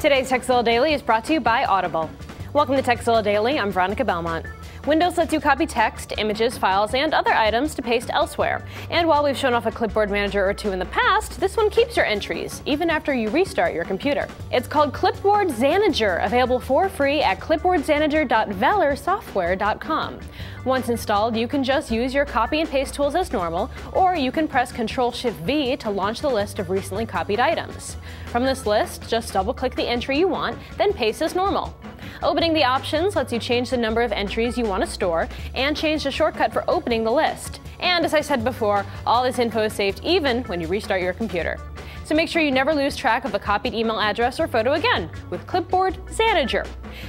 Today's Tekzilla Daily is brought to you by Audible. Welcome to Tekzilla Daily. I'm Veronica Belmont. Windows lets you copy text, images, files, and other items to paste elsewhere. And while we've shown off a clipboard manager or two in the past, this one keeps your entries, even after you restart your computer. It's called Clipboard Zanager, available for free at clipboardzanager.velersoftware.com. Once installed, you can just use your copy and paste tools as normal, or you can press Ctrl-Shift-V to launch the list of recently copied items. From this list, just double-click the entry you want, then paste as normal. Opening the options lets you change the number of entries you want to store and change the shortcut for opening the list. And as I said before, all this info is saved even when you restart your computer. So make sure you never lose track of a copied email address or photo again with Clipboard Zanager.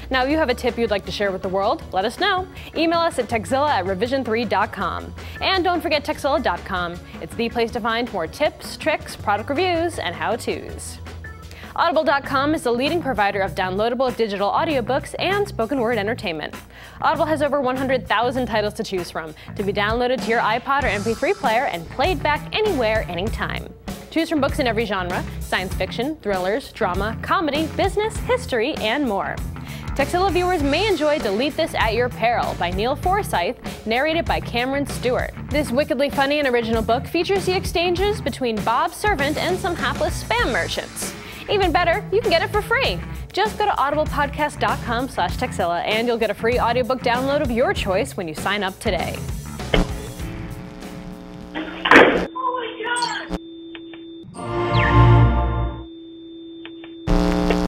Now, if you have a tip you'd like to share with the world, let us know. Email us at tekzilla at revision3.com. And don't forget tekzilla.com. It's the place to find more tips, tricks, product reviews, and how-tos. Audible.com is the leading provider of downloadable digital audiobooks and spoken word entertainment. Audible has over 100,000 titles to choose from to be downloaded to your iPod or MP3 player and played back anywhere, anytime. Choose from books in every genre science fiction, thrillers, drama, comedy, business, history, and more. Tekzilla viewers may enjoy Delete This at Your Peril by Neil Forsyth, narrated by Cameron Stewart. This wickedly funny and original book features the exchanges between Bob Servant and some hapless spam merchants. Even better, you can get it for free. Just go to audiblepodcast.com slash Tekzilla and you'll get a free audiobook download of your choice when you sign up today.